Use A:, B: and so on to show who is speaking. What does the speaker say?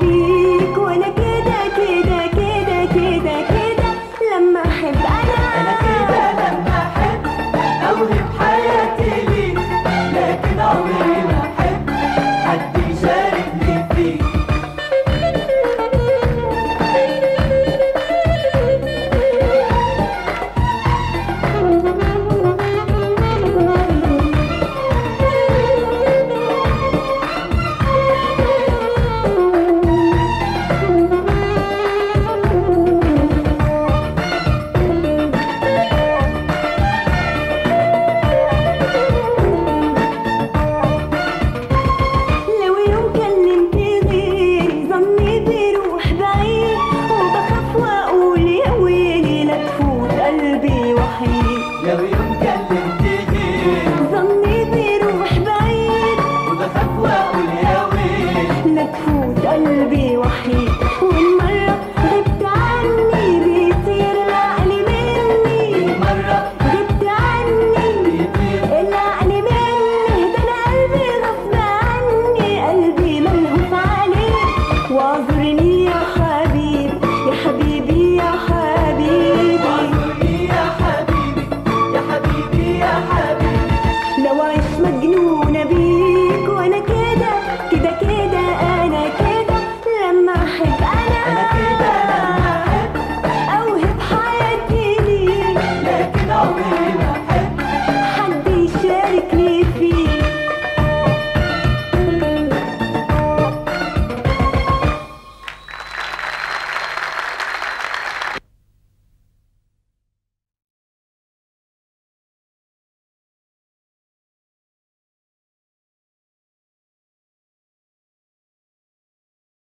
A: بيك وأنا كده